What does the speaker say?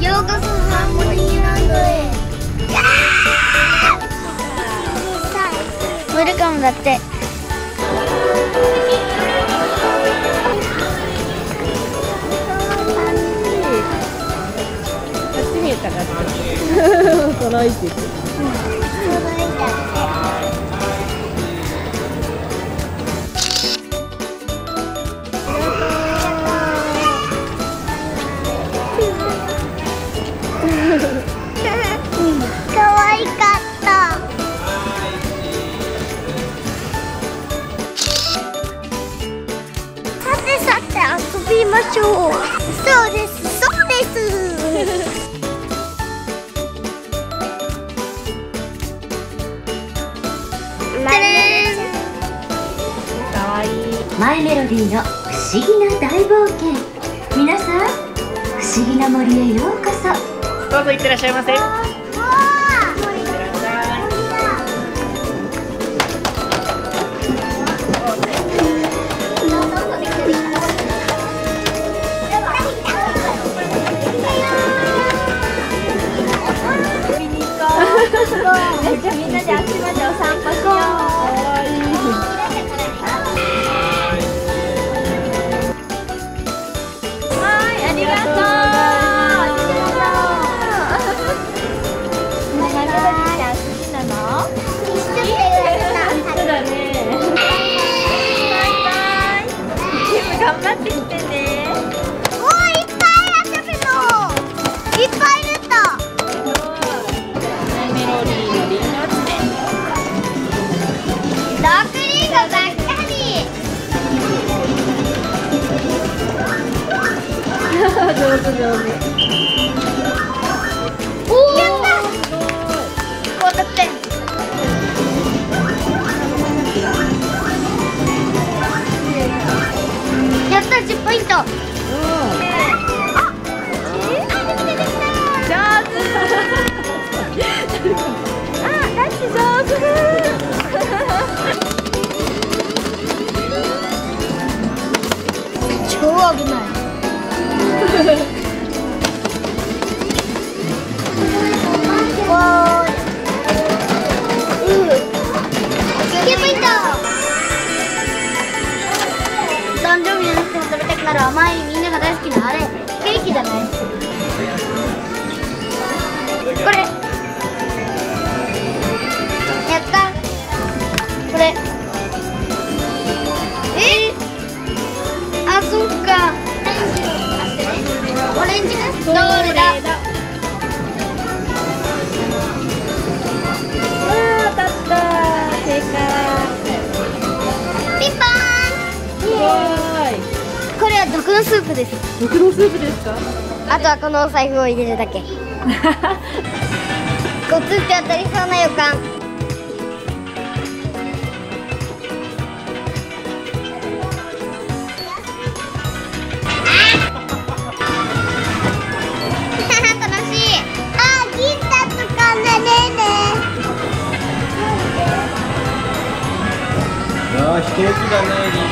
ようこそハーモニーランドへウェルカムだって。楽。まれ可愛いマイメロディーの不思議な大冒険皆さん不思議な森へようこそどうぞ行ってらっしゃいませ。上手上手。おお。やった。べたくなる甘いみんなが大好きなあれケーキじゃないこれやったこれえあそっか。オレンジのどれだのスープです。毒のスープですか？あとはこのお財布を入れるだけ。ゴツって当たりそうな予感。楽しいあ銀だとかねね。よし、ケーキだね、リー